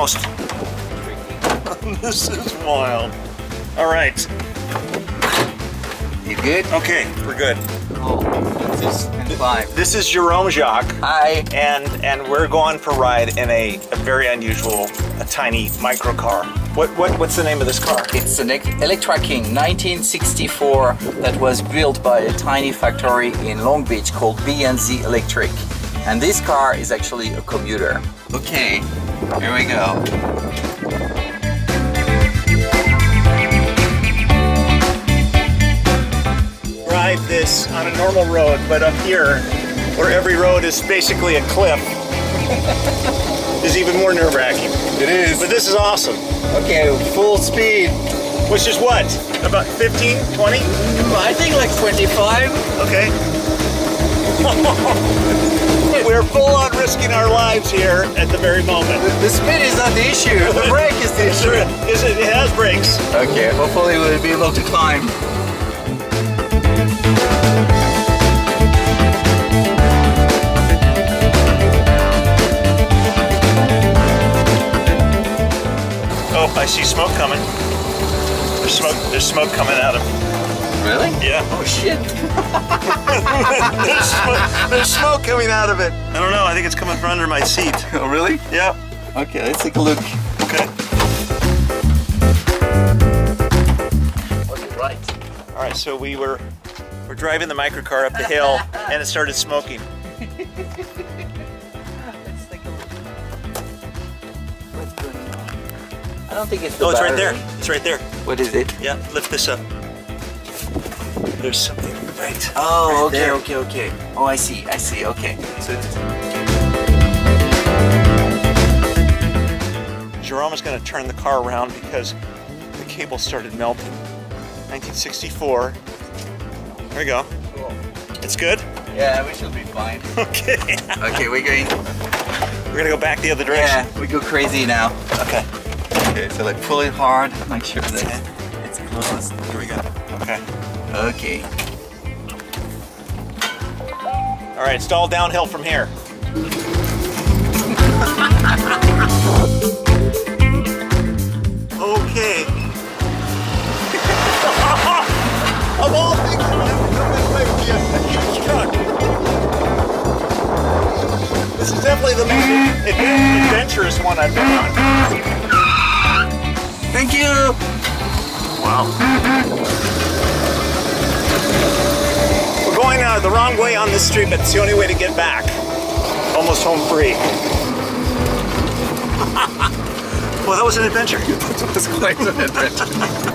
Whoop. Almost. this is wild. All right. You good? Okay, we're good. Oh, this is fine. This is Jerome Jacques. Hi. and and we're going for a ride in a, a very unusual, a tiny micro car. What what what's the name of this car? It's an Electra King 1964 that was built by a tiny factory in Long Beach called B&Z Electric. And this car is actually a commuter. Okay, here we go. Ride this on a normal road, but up here, where every road is basically a cliff, is even more nerve-wracking. It is. But this is awesome. Okay, full speed. Which is what? About 15, 20? I think like 25. Okay. We're full on risking our lives here at the very moment. The speed is not the issue. The brake is the issue. is it, it has brakes. Okay, hopefully we'll be able to climb. Oh, I see smoke coming. There's smoke. There's smoke coming out of. Really? Yeah. Oh shit. there's, smoke, there's smoke coming out of it. I don't know. I think it's coming from under my seat. Oh really? Yeah. Okay, let's take a look. Okay. Right. All right. So we were we're driving the microcar up the hill, and it started smoking. Let's take a look. What's going on? I don't think it's the Oh, it's right there. It's right there. What is it? Yeah. Lift this up. There's something right. Oh, right okay, there. okay, okay. Oh, I see, I see, okay. So it's, Jerome is going to turn the car around because the cable started melting. 1964. There we go. Cool. It's good. yeah, we should be fine. Okay. okay, we're going. We're gonna go back the other direction. Yeah, we go crazy now. Okay. Okay, so like pull it hard, make sure that it's closed. Here we go. Okay. Okay. All right. It's all downhill from here. okay. of all things, this might be a huge truck. This is definitely the most adventurous one I've been on. Thank you! Wow. Wrong way on this street, but it's the only way to get back. Almost home free. well, that was an adventure. It was quite an adventure.